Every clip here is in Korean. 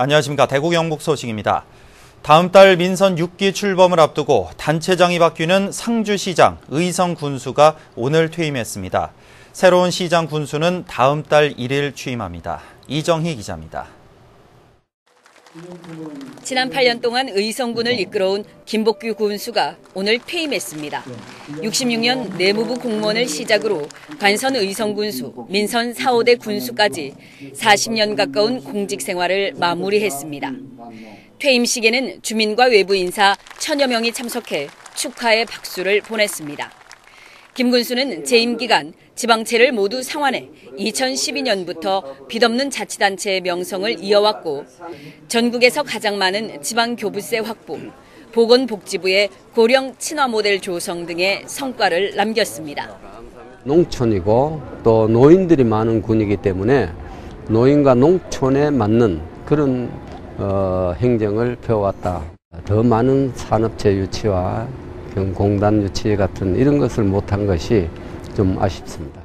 안녕하십니까. 대구 경북 소식입니다. 다음 달 민선 6기 출범을 앞두고 단체장이 바뀌는 상주시장 의성 군수가 오늘 퇴임했습니다. 새로운 시장 군수는 다음 달 1일 취임합니다. 이정희 기자입니다. 지난 8년 동안 의성군을 이끌어온 김복규 군수가 오늘 퇴임했습니다. 66년 내무부 공무원을 시작으로 관선 의성군수, 민선 4, 5대 군수까지 40년 가까운 공직 생활을 마무리했습니다. 퇴임식에는 주민과 외부 인사 천여 명이 참석해 축하의 박수를 보냈습니다. 김 군수는 재임 기간 지방채를 모두 상환해 2012년부터 빚없는 자치단체의 명성을 이어왔고 전국에서 가장 많은 지방교부세 확보, 보건복지부의 고령 친화 모델 조성 등의 성과를 남겼습니다. 농촌이고 또 노인들이 많은 군이기 때문에 노인과 농촌에 맞는 그런 어, 행정을 펴왔다. 더 많은 산업체 유치와 공단 유치 같은 이런 것을 못한 것이 좀 아쉽습니다.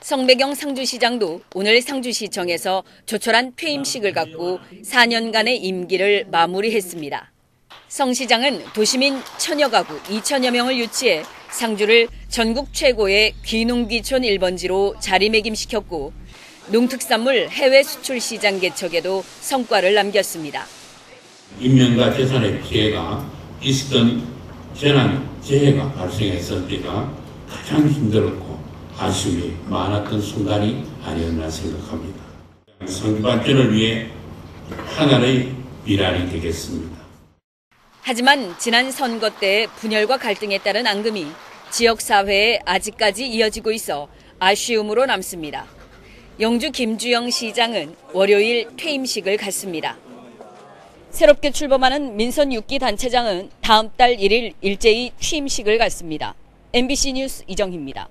성배경 상주시장도 오늘 상주시청에서 조촐한 퇴임식을 갖고 4년간의 임기를 마무리했습니다. 성 시장은 도시민 천여 가구 2천여 명을 유치해 상주를 전국 최고의 귀농귀촌 1번지로 자리매김시켰고 농특산물 해외 수출 시장 개척에도 성과를 남겼습니다. 인명과 재산의 피해가 있었던 재난, 재해가 발생했을 때가 가장 힘들었고 아쉬움이 많았던 순간이 아니었나 생각합니다. 성주 발전을 위해 하나의 미랄이 되겠습니다. 하지만 지난 선거 때 분열과 갈등에 따른 앙금이 지역사회에 아직까지 이어지고 있어 아쉬움으로 남습니다. 영주 김주영 시장은 월요일 퇴임식을 갖습니다. 새롭게 출범하는 민선 6기 단체장은 다음 달 1일 일제히 취임식을 갖습니다. MBC 뉴스 이정희입니다.